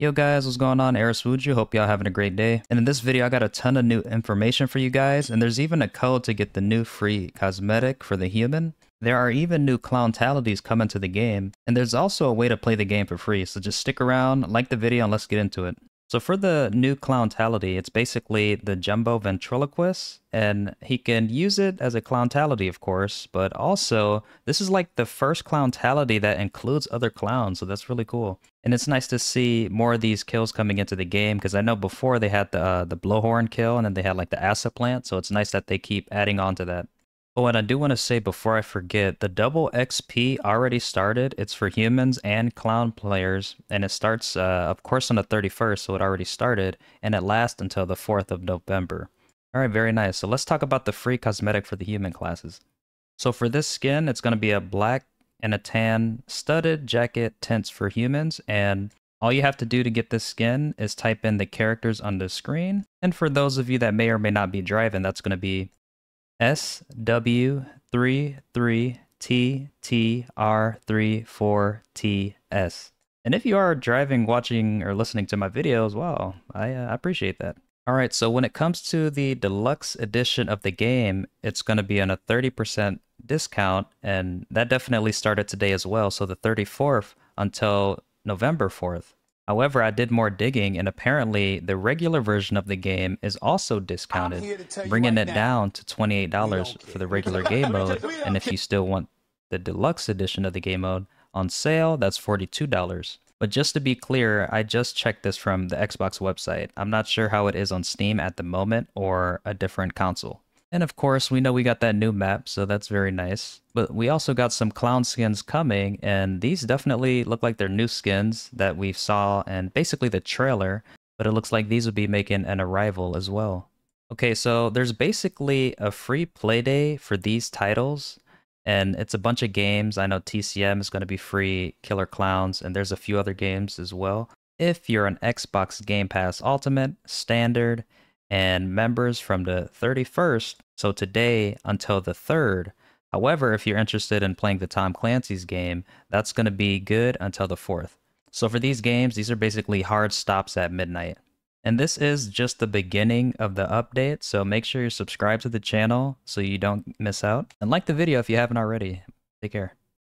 Yo guys, what's going on? Arris Wuju, hope y'all having a great day. And in this video, I got a ton of new information for you guys, and there's even a code to get the new free cosmetic for the human. There are even new klowntalities coming to the game, and there's also a way to play the game for free, so just stick around, like the video, and let's get into it. So for the new klowntality, it's basically the Jumbo Ventriloquist, and he can use it as a klowntality, of course, but also this is like the first klowntality that includes other clowns, so that's really cool. And it's nice to see more of these kills coming into the game, because I know before they had the uh, the blowhorn kill, and then they had like the acid plant, so it's nice that they keep adding on to that. Oh, and I do want to say before I forget, the double XP already started. It's for humans and clown players, and it starts, uh, of course, on the 31st, so it already started, and it lasts until the 4th of November. All right, very nice. So let's talk about the free cosmetic for the human classes. So for this skin, it's going to be a black and a tan studded jacket tints for humans, and all you have to do to get this skin is type in the characters on the screen. And for those of you that may or may not be driving, that's going to be SW33TTR34TS. And if you are driving, watching, or listening to my videos, wow, I uh, appreciate that. Alright, so when it comes to the deluxe edition of the game, it's going to be on a 30% discount, and that definitely started today as well, so the 34th until November 4th. However, I did more digging, and apparently the regular version of the game is also discounted, bringing right it now, down to $28 for the regular game mode. And if you still want the deluxe edition of the game mode on sale, that's $42. But just to be clear, I just checked this from the Xbox website. I'm not sure how it is on Steam at the moment or a different console. And of course, we know we got that new map, so that's very nice. But we also got some clown skins coming, and these definitely look like they're new skins that we saw and basically the trailer, but it looks like these would be making an arrival as well. Okay, so there's basically a free play day for these titles, and it's a bunch of games. I know TCM is going to be free, Killer Klowns, and there's a few other games as well. If you're an Xbox Game Pass Ultimate, Standard, and members from the 31st, so today until the 3rd. However, if you're interested in playing the Tom Clancy's game, that's going to be good until the 4th. So for these games, these are basically hard stops at midnight. And this is just the beginning of the update, so make sure you subscribe to the channel so you don't miss out. And like the video if you haven't already. Take care.